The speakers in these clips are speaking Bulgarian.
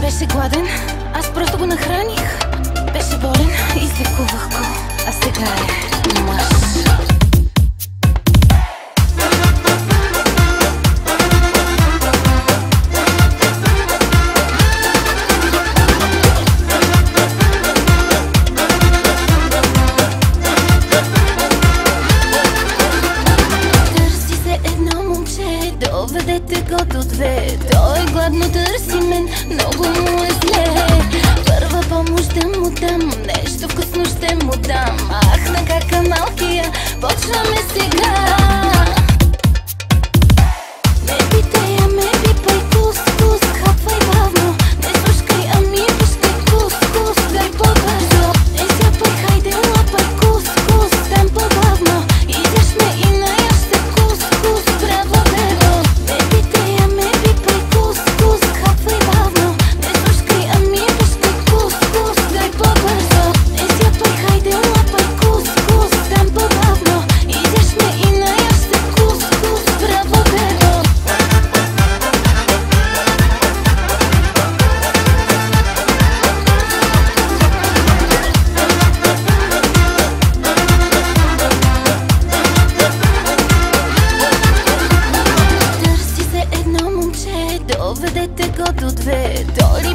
Беше гладен, аз просто го нахраних. Беше болен, излекувах го, а сега е мъж. Момче, доведете го до две. Той гладно търси мен, много му е зле. Първа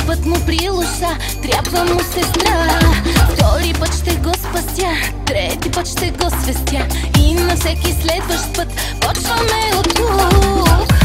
път му прилуша, трябва му сестра. Втори път ще го спася, трети път ще го свестя. И на всеки следващ път почваме от тук